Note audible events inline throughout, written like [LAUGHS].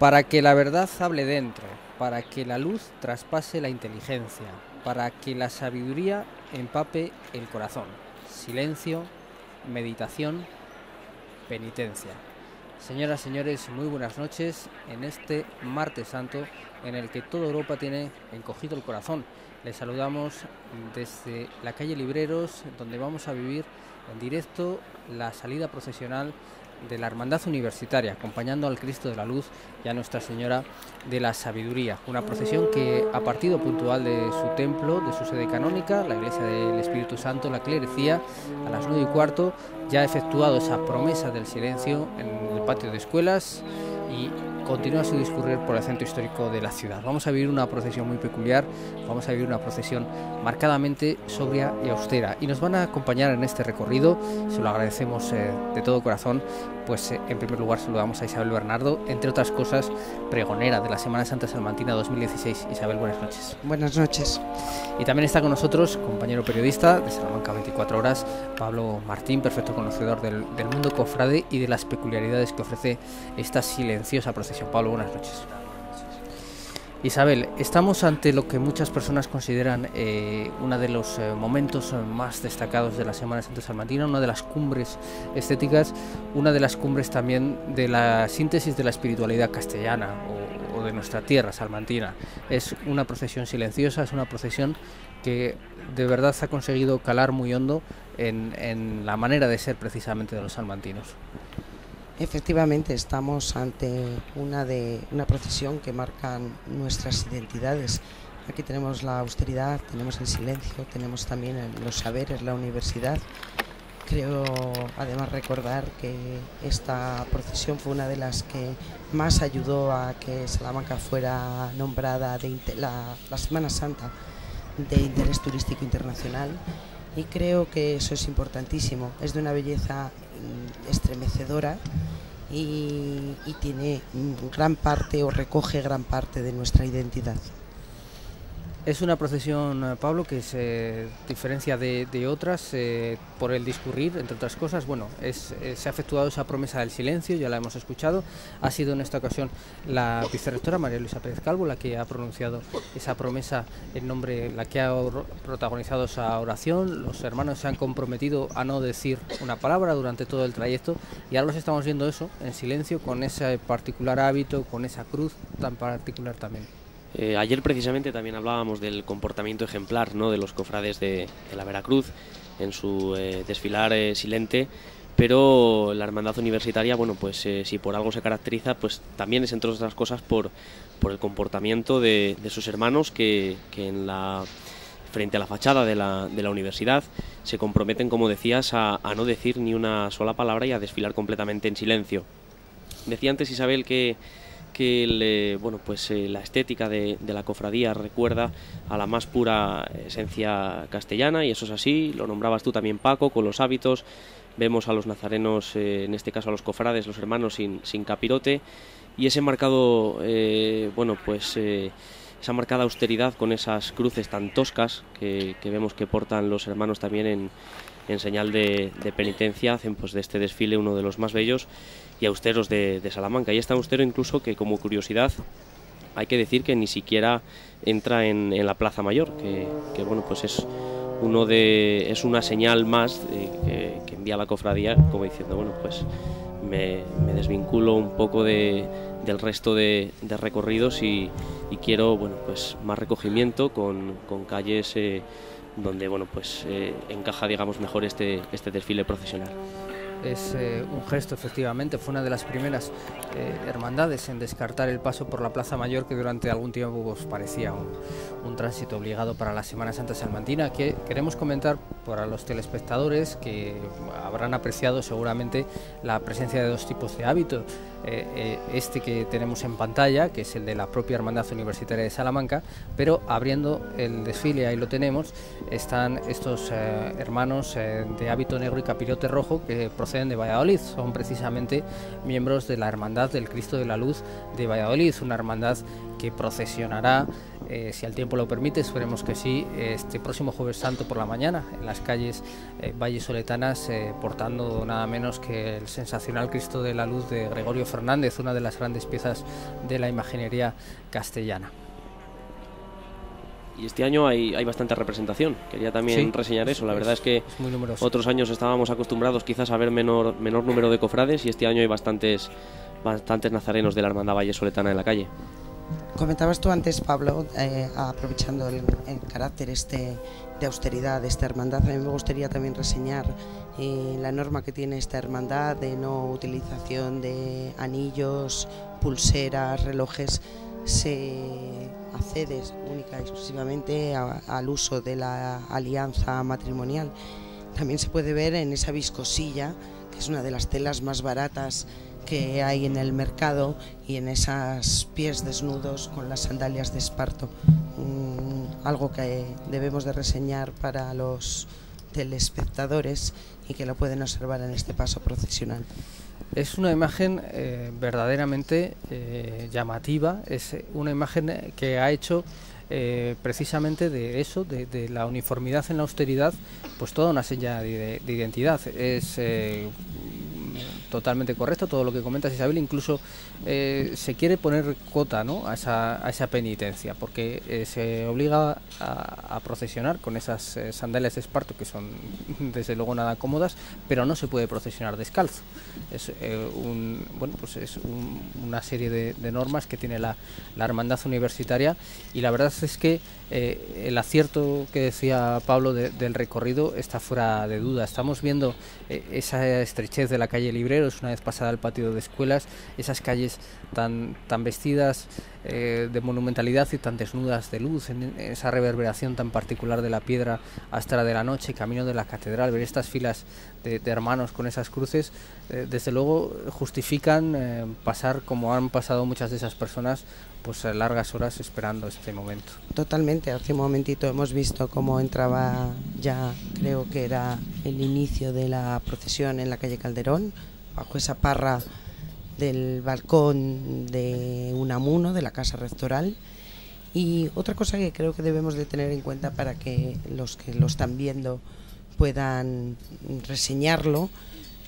para que la verdad hable dentro, para que la luz traspase la inteligencia, para que la sabiduría empape el corazón. Silencio, meditación, penitencia. Señoras, señores, muy buenas noches en este martes santo en el que toda Europa tiene encogido el corazón. Les saludamos desde la calle Libreros, donde vamos a vivir en directo la salida procesional de la Hermandad Universitaria, acompañando al Cristo de la Luz y a Nuestra Señora de la Sabiduría. Una procesión que ha partido puntual de su templo, de su sede canónica, la Iglesia del Espíritu Santo, la clerecía, a las nueve y cuarto, ya ha efectuado esa promesa del silencio en el patio de escuelas y continúa su discurrir por el centro histórico de la ciudad. Vamos a vivir una procesión muy peculiar, vamos a vivir una procesión marcadamente sobria y austera y nos van a acompañar en este recorrido, se lo agradecemos eh, de todo corazón, pues eh, en primer lugar saludamos a Isabel Bernardo, entre otras cosas pregonera de la Semana Santa Salmantina 2016. Isabel, buenas noches. Buenas noches. Y también está con nosotros, compañero periodista de Salamanca 24 Horas, Pablo Martín, perfecto conocedor del, del mundo cofrade y de las peculiaridades que ofrece esta silenciosa procesión. Pablo, buenas noches. Isabel, estamos ante lo que muchas personas consideran eh, uno de los eh, momentos más destacados de la Semana Santa Salmantina, una de las cumbres estéticas, una de las cumbres también de la síntesis de la espiritualidad castellana o, de nuestra tierra salmantina. Es una procesión silenciosa, es una procesión que de verdad ha conseguido calar muy hondo en la manera de ser precisamente de los salmantinos. Efectivamente, estamos ante una, de, una procesión que marcan nuestras identidades. Aquí tenemos la austeridad, tenemos el silencio, tenemos también los saberes, la universidad. Creo además recordar que esta procesión fue una de las que más ayudó a que Salamanca fuera nombrada de la, la Semana Santa de interés turístico internacional y creo que eso es importantísimo. Es de una belleza estremecedora y, tiene gran parte o recoge gran parte de nuestra identidad. Es una procesión, eh, Pablo, que se diferencia de, otras eh, por el discurrir, entre otras cosas. Bueno, eh, se ha efectuado esa promesa del silencio, ya la hemos escuchado. Ha sido en esta ocasión la vicerrectora María Luisa Pérez Calvo la que ha pronunciado esa promesa en nombre, la que ha protagonizado esa oración. Los hermanos se han comprometido a no decir una palabra durante todo el trayecto y ahora los estamos viendo eso en silencio, con ese particular hábito, con esa cruz tan particular también. Eh, ayer precisamente también hablábamos del comportamiento ejemplar ¿no? de los cofrades de, la Veracruz en su eh, desfilar eh, silente, pero la hermandad universitaria, bueno, pues eh, si por algo se caracteriza, pues también es entre otras cosas por, por el comportamiento de, de sus hermanos que, que frente a la fachada de la, de la universidad se comprometen, como decías, a no decir ni una sola palabra y a desfilar completamente en silencio. Decía antes Isabel que, que el, eh, bueno, pues, eh, la estética de, la cofradía recuerda a la más pura esencia castellana y eso es así, lo nombrabas tú también Paco, con los hábitos, vemos a los nazarenos, eh, en este caso a los cofrades, los hermanos sin, capirote y ese marcado, eh, bueno, pues esa marcada austeridad con esas cruces tan toscas que, que vemos que portan los hermanos también en, en señal de, penitencia, hacen pues de este desfile uno de los más bellos y austeros de, Salamanca. Y es tan austero incluso que como curiosidad hay que decir que ni siquiera entra en, la Plaza Mayor, que, bueno pues es uno de es una señal más de- que, envía la cofradía como diciendo bueno pues me, desvinculo un poco de, del resto de, recorridos y, quiero bueno pues más recogimiento con, con calles eh, donde bueno pues eh, encaja digamos mejor este, este desfile procesional. Es eh, un gesto, efectivamente, fue una de las primeras eh, hermandades en descartar el paso por la Plaza Mayor que durante algún tiempo pues, parecía un, un tránsito obligado para la Semana Santa Salmantina, que queremos comentar para los telespectadores que habrán apreciado seguramente la presencia de dos tipos de hábitos. Eh, eh, este que tenemos en pantalla, que es el de la propia Hermandad Universitaria de Salamanca, pero abriendo el desfile, ahí lo tenemos, están estos eh, hermanos de hábito negro y capirote rojo que proceden de Valladolid, son precisamente miembros de la Hermandad del Cristo de la Luz de Valladolid, una hermandad que procesionará eh, si el tiempo lo permite, esperemos que sí, este próximo jueves santo por la mañana en las calles eh, vallesoletanas portando nada menos que el sensacional Cristo de la Luz de Gregorio Fernández, una de las grandes piezas de la imaginería castellana. Y este año hay, hay bastante representación. Quería también reseñar eso. La verdad es que otros años estábamos acostumbrados quizás a ver menor, menor número de cofrades y este año hay bastantes, bastantes nazarenos de la Hermandad Valle Soletana en la calle. Comentabas tú antes, Pablo, eh, aprovechando el, carácter este de austeridad de esta hermandad, a mí me gustaría también reseñar eh, la norma que tiene esta hermandad de no utilización de anillos, pulseras, relojes. Se accede única y exclusivamente al uso de la alianza matrimonial. También se puede ver en esa viscosilla, que es una de las telas más baratas que hay en el mercado y en esas pies desnudos con las sandalias de esparto. Mm, algo que debemos de reseñar para los telespectadores y que lo pueden observar en este paso procesional. Es una imagen eh, verdaderamente eh, llamativa, es una imagen que ha hecho eh, precisamente de eso, de, la uniformidad en la austeridad, pues toda una señal de, de identidad. Es totalmente correcto todo lo que comentas Isabel, incluso eh, se quiere poner cota ¿no? a, esa, penitencia, porque eh, se obliga a, procesionar con esas eh, sandalias de esparto que son [LAUGHS] desde luego nada cómodas, pero no se puede procesionar descalzo. Es, un, bueno, pues es una serie de, normas que tiene la, la, hermandad universitaria y la verdad es que el acierto que decía Pablo del recorrido está fuera de duda. Estamos viendo esa estrechez de la calle Una vez pasada el patio de escuelas, esas calles tan, tan vestidas eh, de monumentalidad y tan desnudas de luz, esa reverberación tan particular de la piedra hasta de la noche, camino de la catedral, ver estas filas de, hermanos con esas cruces, eh, desde luego justifican eh, pasar como han pasado muchas de esas personas pues largas horas esperando este momento. Totalmente, hace un momentito hemos visto cómo entraba ya, creo que era el inicio de la procesión en la calle Calderón, bajo esa parra del balcón de Unamuno, de la casa rectoral. Y otra cosa que creo que debemos de tener en cuenta para que los que lo están viendo puedan reseñarlo,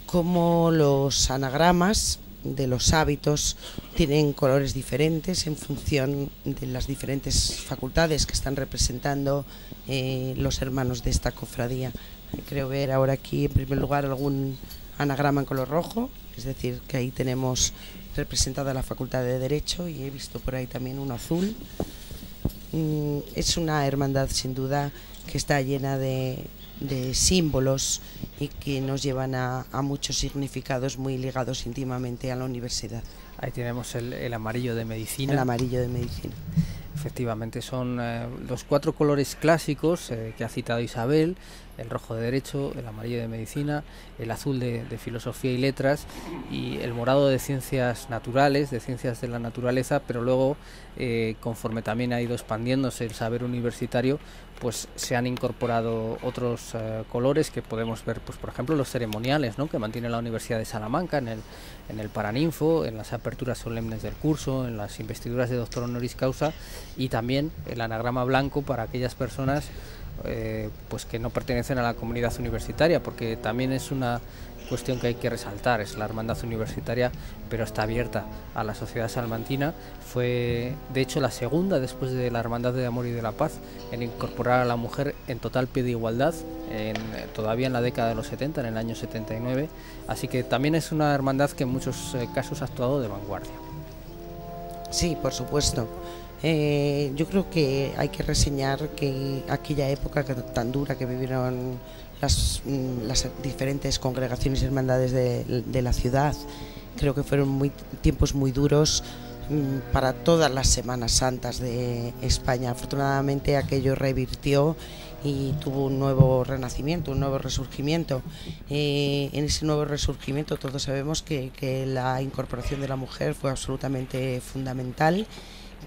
como los anagramas de los hábitos tienen colores diferentes en función de las diferentes facultades que están representando eh, los hermanos de esta cofradía. Creo ver ahora aquí en primer lugar algún anagrama en color rojo, es decir, que ahí tenemos representada la Facultad de Derecho y he visto por ahí también un azul. Mm, es una hermandad sin duda que está llena de, símbolos y que nos llevan a, muchos significados muy ligados íntimamente a la universidad. Ahí tenemos el, amarillo de medicina. El amarillo de medicina. Efectivamente, son eh, los cuatro colores clásicos eh, que ha citado Isabel, el rojo de derecho, el amarillo de medicina, el azul de, filosofía y letras y el morado de ciencias naturales, de ciencias de la naturaleza, pero luego eh, conforme también ha ido expandiéndose el saber universitario, pues se han incorporado otros eh, colores que podemos ver, pues por ejemplo los ceremoniales, ¿no? que mantiene la Universidad de Salamanca en el, en el Paraninfo, en las aperturas solemnes del curso, en las investiduras de doctor honoris causa y también el anagrama blanco para aquellas personas eh, pues que no pertenecen a la comunidad universitaria, porque también es una cuestión que hay que resaltar, es la hermandad universitaria, pero está abierta a la sociedad salmantina. Fue, de hecho, la segunda después de la Hermandad de Amor y de la Paz en incorporar a la mujer en total pie de igualdad, en, todavía en la década de los 70, en el año 79. Así que también es una hermandad que en muchos eh, casos ha actuado de vanguardia. Sí, por supuesto. Eh, yo creo que hay que reseñar que aquella época tan dura que vivieron las, mm, las diferentes congregaciones y hermandades de, la ciudad, creo que fueron tiempos muy duros mm, para todas las Semanas Santas de España. Afortunadamente aquello revirtió y tuvo un nuevo renacimiento, un nuevo resurgimiento. Eh, en ese nuevo resurgimiento todos sabemos que la incorporación de la mujer fue absolutamente fundamental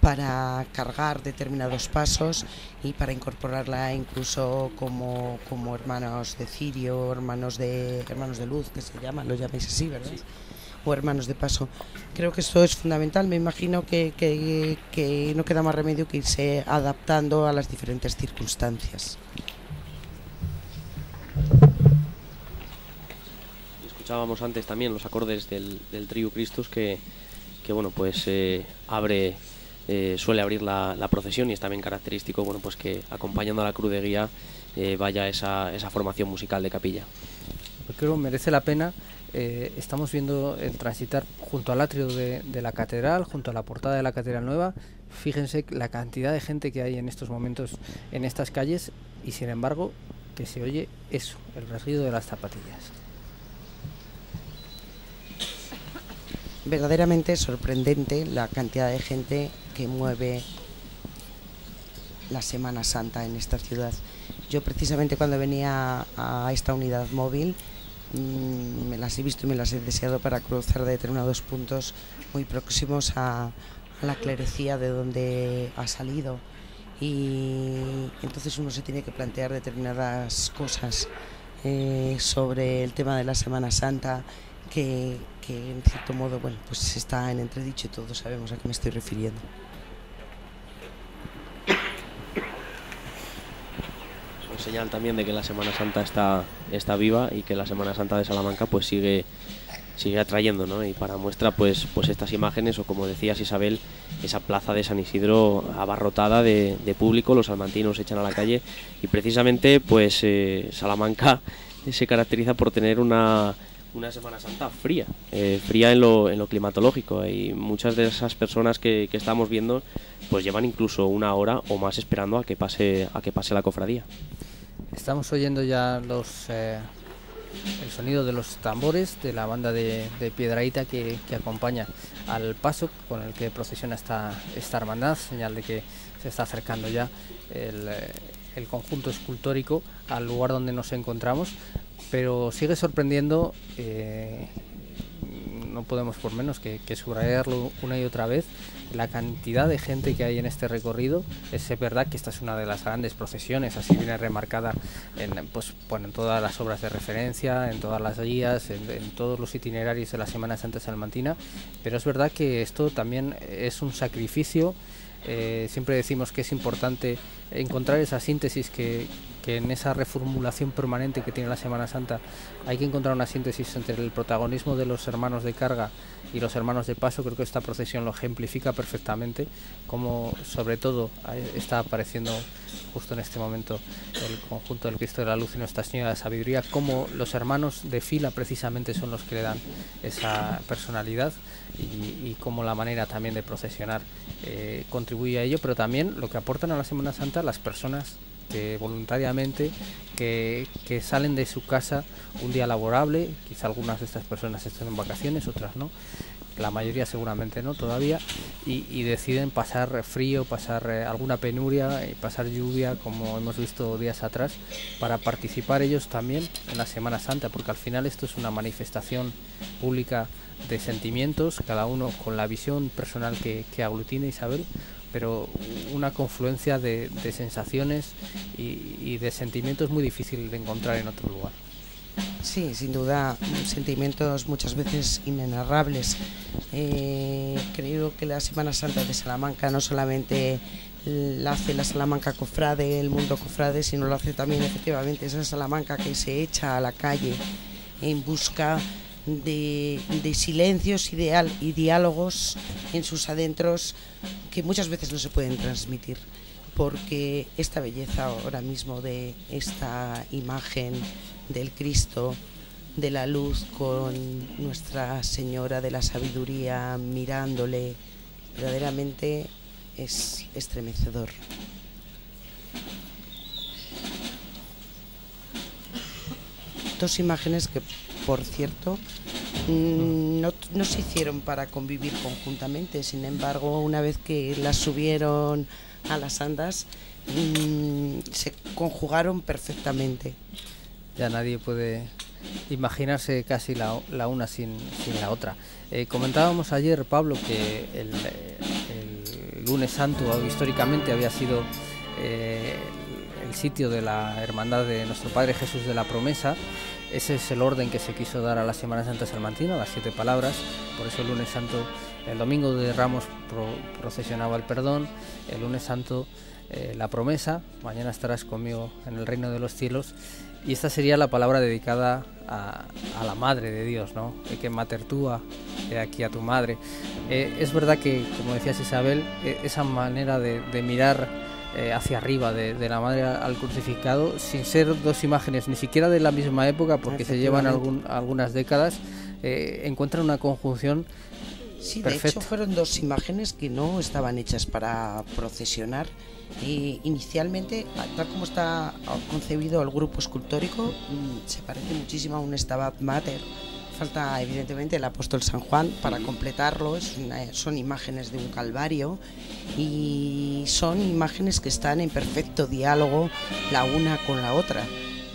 para cargar determinados pasos y para incorporarla incluso como, hermanos de cirio, hermanos de hermanos de luz, que se llaman, lo llamáis así, ¿verdad? o hermanos de paso. Creo que esto es fundamental. Me imagino que, que, que no queda más remedio que irse adaptando a las diferentes circunstancias. Escuchábamos antes también los acordes del, del trío Christus que, que bueno pues eh, abre eh, suele abrir la, la, procesión y es también característico bueno pues que acompañando a la cruz de guía eh, vaya esa, esa formación musical de capilla. Creo que merece la pena eh, estamos viendo el transitar junto al atrio de, de, la catedral, junto a la portada de la catedral nueva. Fíjense la cantidad de gente que hay en estos momentos en estas calles y sin embargo que se oye eso, el rasguido de las zapatillas. Verdaderamente sorprendente la cantidad de gente que mueve la Semana Santa en esta ciudad. Yo precisamente cuando venía a esta unidad móvil mmm, me las he visto y me las he deseado para cruzar determinados puntos muy próximos a, a la clerecía de donde ha salido y entonces uno se tiene que plantear determinadas cosas eh, sobre el tema de la Semana Santa que, en cierto modo bueno pues está en entredicho y todos sabemos a qué me estoy refiriendo. señal también de que la Semana Santa está, está viva y que la Semana Santa de Salamanca pues sigue sigue atrayendo ¿no? y para muestra pues pues estas imágenes o como decías Isabel esa plaza de San Isidro abarrotada de, de público los salmantinos se echan a la calle y precisamente pues eh, Salamanca [LAUGHS] se caracteriza por tener una, una Semana Santa fría eh, fría en lo, en lo climatológico. Y muchas de esas personas que, que estamos viendo pues llevan incluso una hora o más esperando a que pase a que pase la cofradía. Estamos oyendo ya los eh, el sonido de los tambores de la banda de, de Piedraíta que, que, acompaña al paso con el que procesiona esta, esta hermandad, señal de que se está acercando ya el, el conjunto escultórico al lugar donde nos encontramos, pero sigue sorprendiendo, eh, no podemos por menos que, subrayarlo una y otra vez, la cantidad de gente que hay en este recorrido. Es verdad que esta es una de las grandes procesiones, así viene remarcada en, pues, en todas las obras de referencia, en todas las guías, en, en, todos los itinerarios de la Semana Santa Salmantina, pero es verdad que esto también es un sacrificio. Eh, siempre decimos que es importante encontrar esa síntesis que, que en esa reformulación permanente que tiene la Semana Santa hay que encontrar una síntesis entre el protagonismo de los hermanos de carga y los hermanos de paso. Creo que esta procesión lo ejemplifica perfectamente, como sobre todo está apareciendo justo en este momento el conjunto del Cristo de la Luz y Nuestra Señora de Sabiduría, como los hermanos de fila precisamente son los que le dan esa personalidad y, y como la manera también de procesionar eh, contribuye a ello, pero también lo que aportan a la Semana Santa las personas que voluntariamente que, salen de su casa un día laborable, quizá algunas de estas personas estén en vacaciones, otras no, la mayoría seguramente no todavía, y, deciden pasar frío, pasar eh, alguna penuria, y pasar lluvia, como hemos visto días atrás, para participar ellos también en la Semana Santa, porque al final esto es una manifestación pública de sentimientos, cada uno con la visión personal que aglutina Isabel, pero una confluencia de, de sensaciones y, y, de sentimientos muy difícil de encontrar en otro lugar. Sí, sin duda, sentimientos muchas veces inenarrables. Eh, creo que la Semana Santa de Salamanca no solamente la hace la Salamanca cofrade, el mundo cofrade, sino lo hace también efectivamente esa Salamanca que se echa a la calle en busca de, silencios ideal y diálogos en sus adentros que muchas veces no se pueden transmitir porque esta belleza ahora mismo de esta imagen del Cristo de la luz con Nuestra Señora de la Sabiduría mirándole verdaderamente es estremecedor. Dos imágenes que por cierto, mm, no, se hicieron para convivir conjuntamente, sin embargo, una vez que las subieron a las andas, mmm, se conjugaron perfectamente. Ya nadie puede imaginarse casi la, una sin, sin, la otra. Eh, comentábamos ayer, Pablo, que el, lunes santo históricamente había sido eh, sitio de la hermandad de nuestro Padre Jesús de la Promesa Ese es el orden que se quiso dar a la Semana Santa Salmantina, las siete palabras. Por eso el lunes santo, el domingo de Ramos procesionaba el perdón, el lunes santo eh, la promesa, mañana estarás conmigo en el reino de los cielos. Y esta sería la palabra dedicada a, la madre de Dios, ¿no? De que mater túa, de aquí a tu madre. Eh, es verdad que, como decías Isabel, e, esa manera de, mirar eh, hacia arriba de, la madre al crucificado, sin ser dos imágenes ni siquiera de la misma época, porque se llevan algunas décadas, encuentran una conjunción Sí, de hecho fueron dos imágenes que no estaban hechas para procesionar. inicialmente, tal como está concebido el grupo escultórico, mm, se parece muchísimo a un Stabat Mater. Falta evidentemente el apóstol San Juan para completarlo. son imágenes de un calvario y son imágenes que están en perfecto diálogo la una con la otra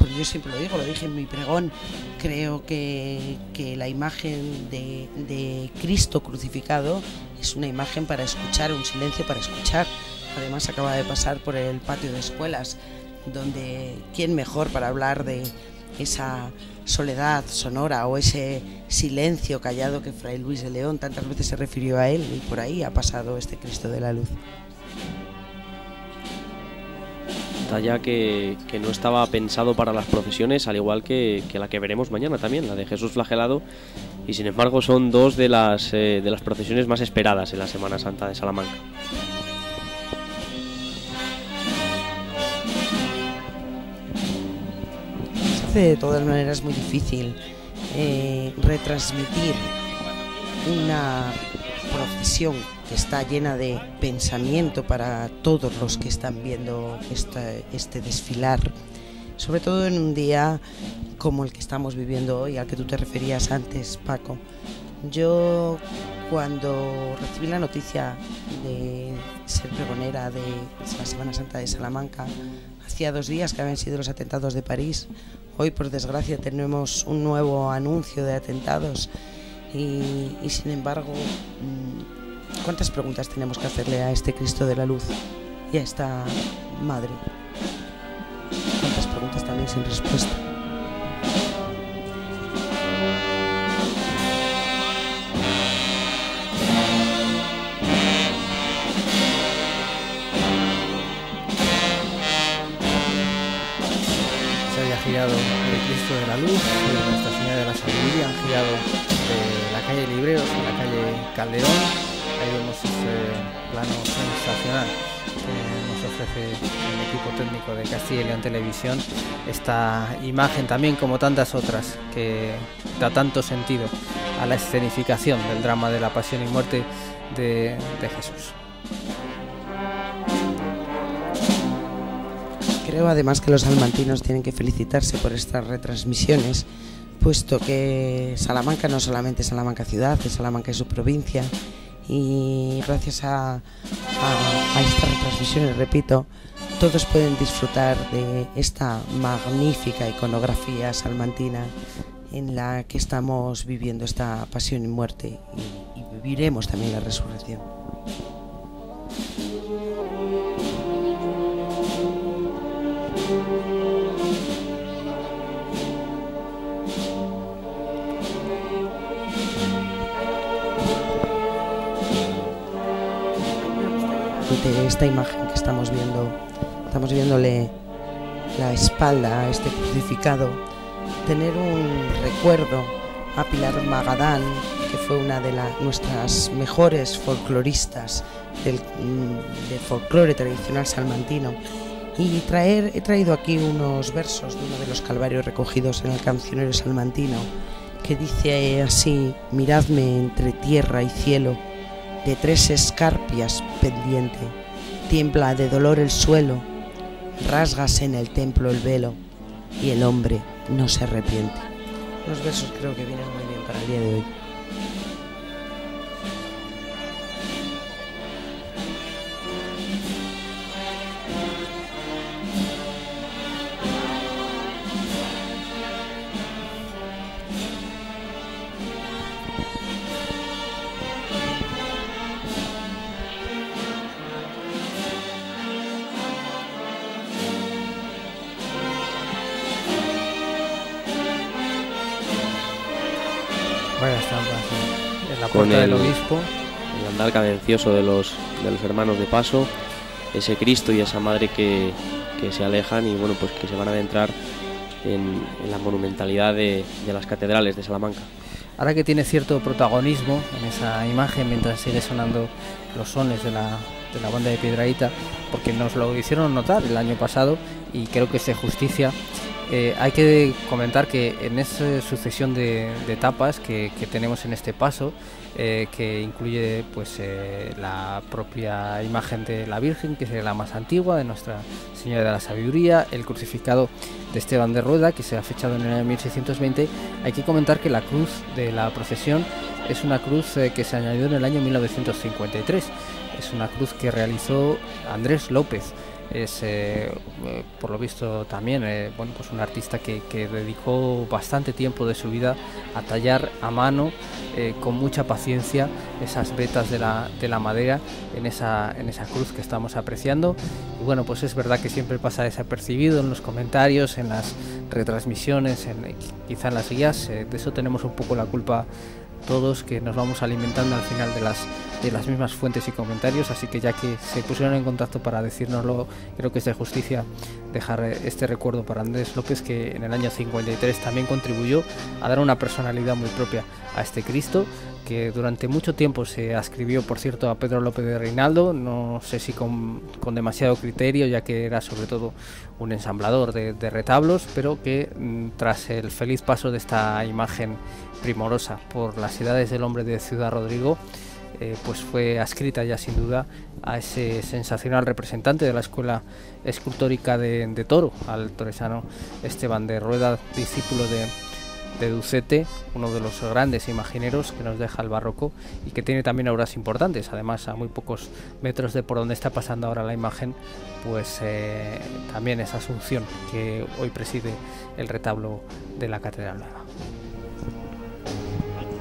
porque yo siempre lo digo, lo dije en mi pregón, creo que, la imagen de, Cristo crucificado es una imagen para escuchar, un silencio para escuchar. Además acaba de pasar por el patio de escuelas, donde quién mejor para hablar de esa soledad sonora o ese silencio callado que Fray Luis de León tantas veces se refirió a él y por ahí ha pasado este Cristo de la Luz talla que, no estaba pensado para las procesiones, al igual que, la que veremos mañana también, la de Jesús flagelado, y sin embargo son dos de las, eh, de las procesiones más esperadas en la Semana Santa de Salamanca. De todas maneras muy difícil eh, retransmitir una procesión que está llena de pensamiento para todos los que están viendo este desfilar, sobre todo en un día como el que estamos viviendo hoy, al que tú te referías antes, Paco. Yo cuando recibí la noticia de ser pregonera de la Semana Santa de Salamanca, hacía dos días que habían sido los atentados de París. Hoy, por desgracia, tenemos un nuevo anuncio de atentados y, sin embargo, mm, ¿cuántas preguntas tenemos que hacerle a este Cristo de la Luz y a esta Madre? ¿Cuántas preguntas también sin respuesta? Había girado el Cristo de la Luz, Nuestra Señora de la Sabiduría, han girado la calle Libreos, en la calle Calderón. Ahí vemos ese plano sensacional que nos ofrece el equipo técnico de Castilla y León Televisión. Esta imagen también, como tantas otras, que da tanto sentido a la escenificación del drama de la pasión y muerte de, de Jesús. Creo además que los almantinos tienen que felicitarse por estas retransmisiones puesto que Salamanca no solamente es Salamanca ciudad, es Salamanca es su provincia y gracias a, a, estas retransmisiones, repito, todos pueden disfrutar de esta magnífica iconografía salmantina en la que estamos viviendo esta pasión y muerte y viviremos también la resurrección. Esta imagen que estamos viendo, estamos viéndole la espalda a este crucificado, tener un recuerdo a Pilar Magadán, que fue una de nuestras mejores folcloristas del, mm, folclore tradicional salmantino. Y traer, he traído aquí unos versos de uno de los calvarios recogidos en el cancionero salmantino, que dice así, miradme entre tierra y cielo, de tres escarpias pendiente tiembla de dolor el suelo, rasgas en el templo el velo y el hombre no se arrepiente. Los versos creo que vienen muy bien para el día de hoy. Con el, obispo. el andar cadencioso de los, de los hermanos de paso, ese Cristo y esa Madre que, que se alejan y bueno, pues que se van a adentrar en, la monumentalidad de, de, las catedrales de Salamanca. Ahora que tiene cierto protagonismo en esa imagen mientras sigue sonando los sones de la, de la banda de Piedraíta, porque nos lo hicieron notar el año pasado y creo que se justicia. Eh, hay que comentar que en esa sucesión de, etapas que, tenemos en este paso, eh, que incluye pues eh, la propia imagen de la Virgen, que es la más antigua, de Nuestra Señora de la Sabiduría, el crucificado de Esteban de Rueda, que se ha fechado en el año 1620, hay que comentar que la cruz de la procesión es una cruz que se añadió en el año 1953. Es una cruz que realizó Andrés López, es eh, eh, por lo visto también eh, bueno pues un artista que, dedicó bastante tiempo de su vida a tallar a mano con mucha paciencia esas vetas de la, de la madera en esa, en esa cruz que estamos apreciando. Y bueno pues es verdad que siempre pasa desapercibido en los comentarios en las retransmisiones en, quizá en las guías de eso tenemos un poco la culpa todos que nos vamos alimentando al final de las, de las mismas fuentes y comentarios, así que ya que se pusieron en contacto para decírnoslo, creo que es de justicia dejar este recuerdo para Andrés López, que en el año 53 también contribuyó a dar una personalidad muy propia a este Cristo, que durante mucho tiempo se ascribió, por cierto, a Pedro López de Reinaldo, no sé si con, con demasiado criterio, ya que era sobre todo un ensamblador de, de retablos, pero que mm, tras el feliz paso de esta imagen primorosa por las edades del hombre de Ciudad Rodrigo, eh, pues fue adscrita ya sin duda a ese sensacional representante de la escuela escultórica de, Toro, al toresano Esteban de Rueda, discípulo de, de Ducete, uno de los grandes imagineros que nos deja el barroco y que tiene también obras importantes. Además, a muy pocos metros de por donde está pasando ahora la imagen, pues eh, también esa Asunción que hoy preside el retablo de la Catedral Nueva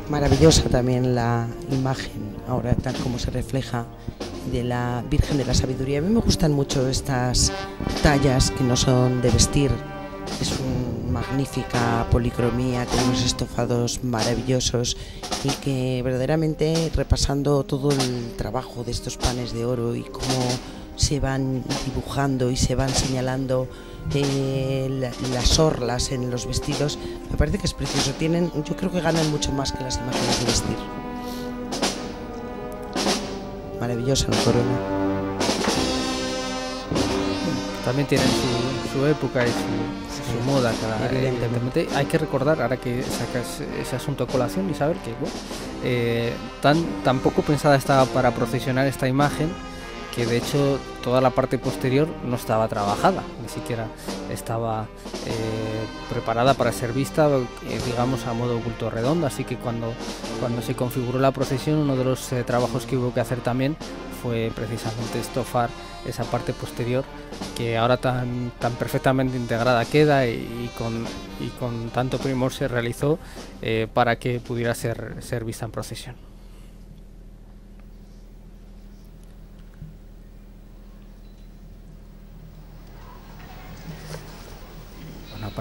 maravillosa también la imagen, ahora tal como se refleja, de la Virgen de la Sabiduría. A mí me gustan mucho estas tallas que no son de vestir. Es una magnífica policromía con unos estofados maravillosos y que verdaderamente repasando todo el trabajo de estos panes de oro y cómo se van dibujando y se van señalando eh, las orlas en los vestidos, me parece que es precioso. Tienen, yo creo que ganan mucho más que las imágenes de vestir. Maravillosa la corona. También tienen su, época y su, moda, evidentemente. Hay que recordar, ahora que sacas ese asunto a colación, y saber que eh, tan, tan poco pensada estaba para procesionar esta imagen que de hecho toda la parte posterior no estaba trabajada, ni siquiera estaba eh, preparada para ser vista, eh, digamos, a modo oculto redondo. Así que cuando, cuando se configuró la procesión, uno de los eh, trabajos que hubo que hacer también fue precisamente estofar esa parte posterior que ahora tan, tan perfectamente integrada queda y, con, y con tanto primor se realizó para que pudiera ser, ser vista en procesión.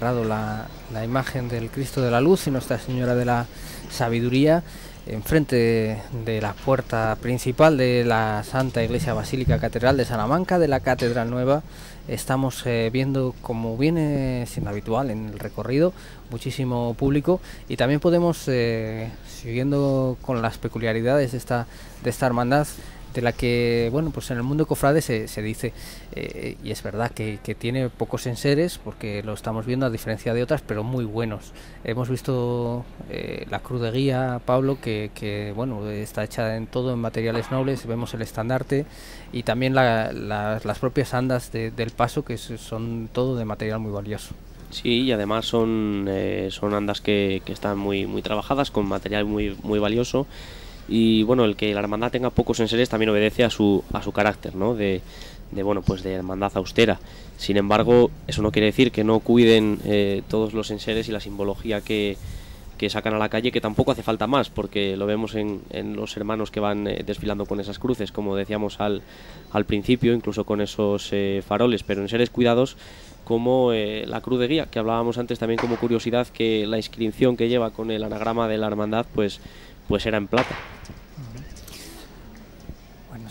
La, imagen del Cristo de la Luz y Nuestra Señora de la Sabiduría enfrente de la puerta principal de la Santa Iglesia Basílica Catedral de Salamanca, de la Catedral Nueva. Estamos eh, viendo, como viene siendo habitual en el recorrido, muchísimo público y también podemos, eh, siguiendo con las peculiaridades de esta, de esta hermandad, de la que, bueno, pues en el mundo cofrade se, se dice, eh, y es verdad que, tiene pocos enseres, porque lo estamos viendo a diferencia de otras, pero muy buenos. Hemos visto eh, la cruz de guía, Pablo, que, bueno, está hecha en todo en materiales nobles, vemos el estandarte y también las propias andas del paso, que son todo de material muy valioso. Sí, y además son, eh, son andas que, que, están muy, muy trabajadas, con material muy, muy valioso y bueno, el que la hermandad tenga pocos enseres también obedece a su, a su carácter, ¿no? De, de, bueno, pues de hermandad austera. Sin embargo, eso no quiere decir que no cuiden eh, todos los enseres y la simbología que, que, sacan a la calle, que tampoco hace falta más, porque lo vemos en, en los hermanos que van eh, desfilando con esas cruces, como decíamos al, al principio, incluso con esos eh, faroles, pero en seres cuidados como la cruz de guía, que hablábamos antes también como curiosidad, que la inscripción que lleva con el anagrama de la hermandad, pues, pues era en plata.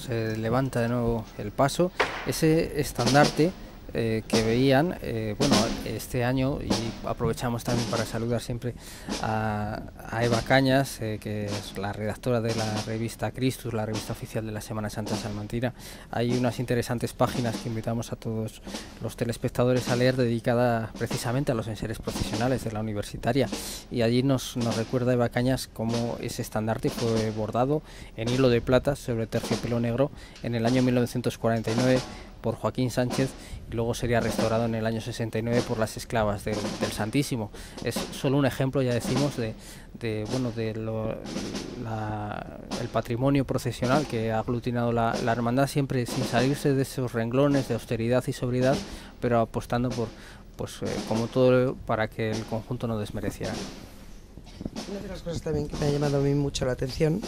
Se levanta de nuevo el paso. Ese estandarte eh, que veían, eh, bueno, este año, y aprovechamos también para saludar siempre a, Eva Cañas, eh, que es la redactora de la revista Cristus, la revista oficial de la Semana Santa Salmantina. Hay unas interesantes páginas que invitamos a todos los telespectadores a leer, dedicada precisamente a los enseres profesionales de la universitaria. Y allí nos, nos recuerda Eva Cañas cómo ese estandarte fue bordado en hilo de plata sobre terciopelo negro en el año 1949 por Joaquín Sánchez y luego sería restaurado en el año 69 por las esclavas del, Santísimo. Es solo un ejemplo, ya decimos, de, bueno, de el patrimonio procesional que ha aglutinado la, hermandad, siempre sin salirse de esos renglones de austeridad y sobriedad, pero apostando por, pues, eh, como todo, para que el conjunto no desmereciera. Una de las cosas también que me ha llamado a mí mucho la atención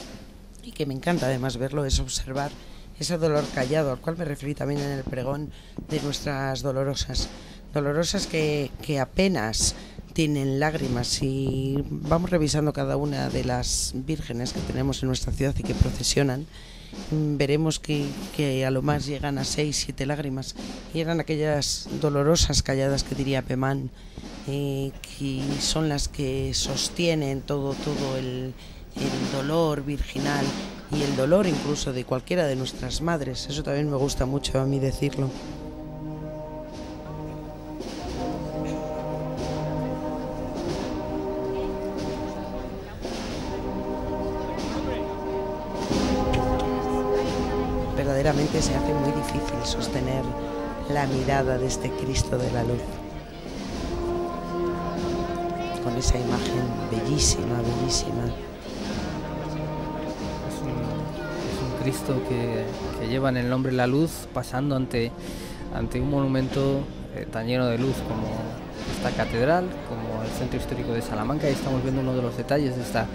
y que me encanta además verlo es observar ese dolor callado, al cual me referí también en el pregón de nuestras dolorosas. Dolorosas que, que apenas tienen lágrimas y vamos revisando cada una de las vírgenes que tenemos en nuestra ciudad y que procesionan, mm, veremos que, que, a lo más llegan a seis, siete lágrimas y eran aquellas dolorosas calladas que diría Pemán, eh, que son las que sostienen todo, todo el, el dolor virginal y el dolor incluso de cualquiera de nuestras madres. Eso también me gusta mucho a mí decirlo. Verdaderamente se hace muy difícil sostener la mirada de este Cristo de la luz. Con esa imagen bellísima, bellísima Cristo que, lleva en el nombre la luz pasando ante, ante un monumento eh, tan lleno de luz como esta catedral, como el centro histórico de Salamanca. Y estamos viendo uno de los detalles de esta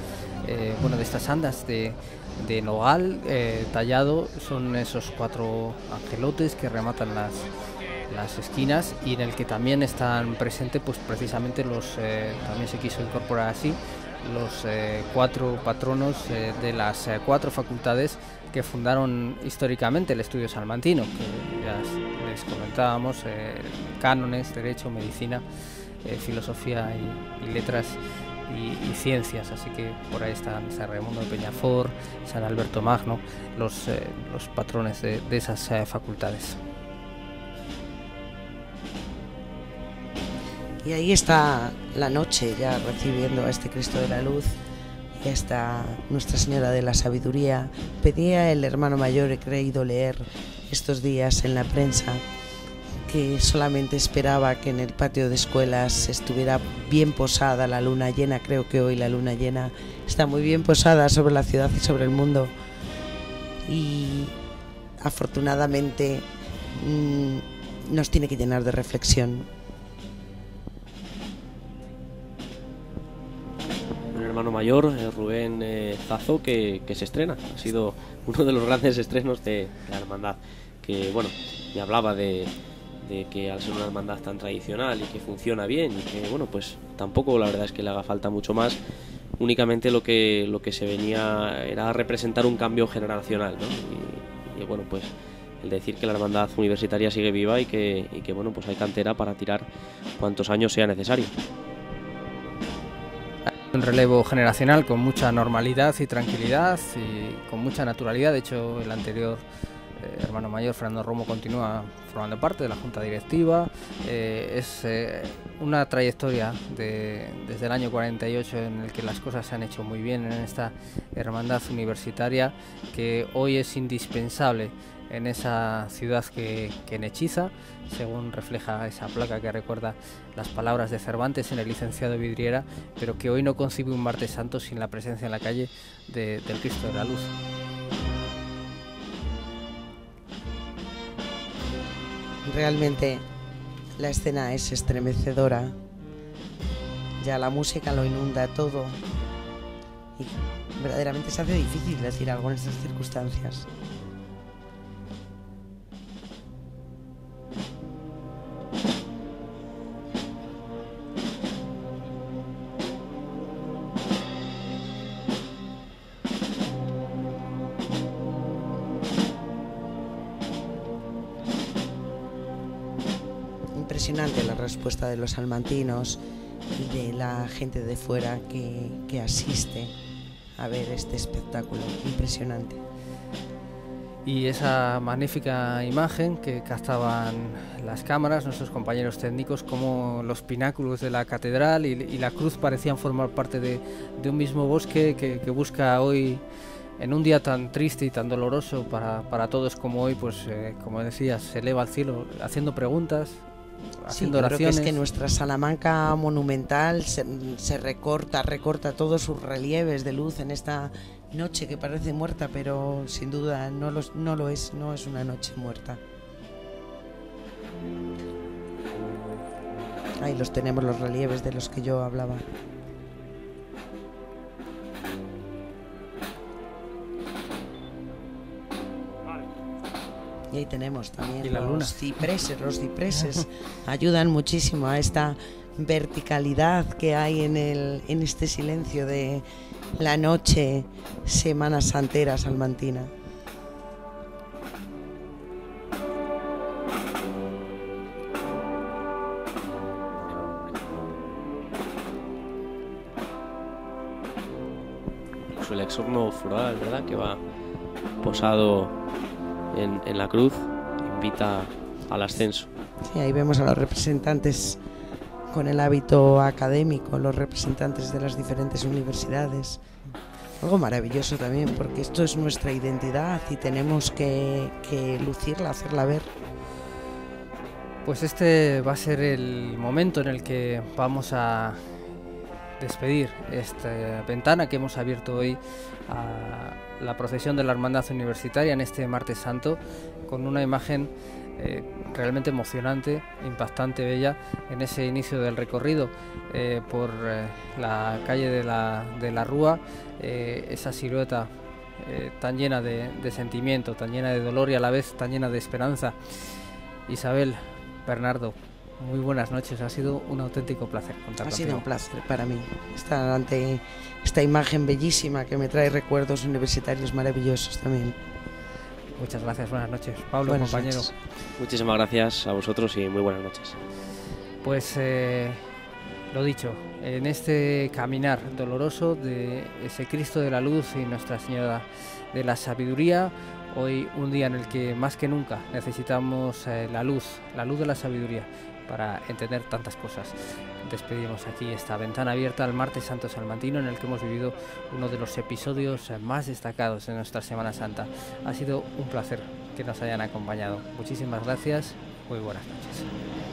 eh, bueno de estas andas de, nogal eh, tallado. Son esos cuatro angelotes que rematan las, las esquinas y en el que también están presentes pues precisamente los también se quiso incorporar así los cuatro patronos de las cuatro facultades que fundaron históricamente el estudio salmantino, que ya les comentábamos, eh, cánones, derecho, medicina, eh, filosofía y, letras y, ciencias, así que por ahí están San Raimundo de Peñafort, San Alberto Magno, los, eh, los patrones de esas facultades. Y ahí está la noche ya recibiendo a este Cristo de la Luz esta Nuestra Señora de la Sabiduría, pedía el hermano mayor, he creído leer estos días en la prensa, que solamente esperaba que en el patio de escuelas estuviera bien posada la luna llena. Creo que hoy la luna llena está muy bien posada sobre la ciudad y sobre el mundo. Y afortunadamente mm, nos tiene que llenar de reflexión hermano mayor, eh, Rubén eh, Zazo, que, se estrena. Ha sido uno de los grandes estrenos de, la hermandad. Que bueno, me hablaba de, que al ser una hermandad tan tradicional y que funciona bien y que bueno, pues tampoco la verdad es que le haga falta mucho más. Únicamente lo que, lo que se venía era representar un cambio generacional, Y, bueno, pues el decir que la hermandad universitaria sigue viva y que, y que bueno, pues hay cantera para tirar cuantos años sea necesario. Un relevo generacional con mucha normalidad y tranquilidad y con mucha naturalidad. De hecho, el anterior eh, hermano mayor, Fernando Romo, continúa formando parte de la junta directiva. Eh, es eh, una trayectoria desde el año 48 en el que las cosas se han hecho muy bien en esta hermandad universitaria que hoy es indispensable en esa ciudad que, que hechiza, según refleja esa placa que recuerda las palabras de Cervantes en el licenciado Vidriera, pero que hoy no concibe un martes santo sin la presencia en la calle del Cristo de la Luz. Realmente la escena es estremecedora, ya la música lo inunda todo y verdaderamente se hace difícil decir algo en estas circunstancias. De los salmantinos y de la gente de fuera que, que asiste a ver este espectáculo. Impresionante y esa magnífica imagen que captaban las cámaras, nuestros compañeros técnicos, como los pináculos de la catedral y, la cruz parecían formar parte de, un mismo bosque que, busca hoy, en un día tan triste y tan doloroso para, todos como hoy, pues eh, como decías, se eleva al cielo haciendo preguntas, haciendo sí, oraciones. Creo que es que nuestra Salamanca monumental se, se recorta, recorta todos sus relieves de luz en esta noche que parece muerta, pero sin duda no lo, no lo es, no es una noche muerta. Ahí los tenemos los relieves de los que yo hablaba. Y ahí tenemos también los cipreses. Los cipreses [LAUGHS] ayudan muchísimo a esta verticalidad que hay en, el, en este silencio de, la noche Semana Santera Salmantina. El exorno floral, ¿verdad? Que va posado en, en la cruz, invita al ascenso. Sí, ahí vemos a los representantes con el hábito académico, los representantes de las diferentes universidades. Algo maravilloso también, porque esto es nuestra identidad y tenemos que, lucirla, hacerla ver. Pues este va a ser el momento en el que vamos a despedir esta ventana que hemos abierto hoy a la procesión de la Hermandad Universitaria en este martes santo con una imagen eh, realmente emocionante, impactante, bella en ese inicio del recorrido eh, por eh, la calle de la, de la Rúa, esa silueta tan llena de, sentimiento, tan llena de dolor y a la vez tan llena de esperanza. Isabel, Bernardo, muy buenas noches, ha sido un auténtico placer contar Ha sido un placer para mí estar ante esta imagen bellísima que me trae recuerdos universitarios maravillosos también. Muchas gracias, buenas noches. Pablo, compañero. Muchísimas gracias a vosotros y muy buenas noches. Pues eh, lo dicho, en este caminar doloroso de ese Cristo de la Luz y Nuestra Señora de la Sabiduría, hoy un día en el que más que nunca necesitamos eh, la luz, la luz de la sabiduría para entender tantas cosas. Despedimos aquí esta ventana abierta al martes Santo Salmantino en el que hemos vivido uno de los episodios más destacados de nuestra Semana Santa. Ha sido un placer que nos hayan acompañado. Muchísimas gracias, muy buenas noches.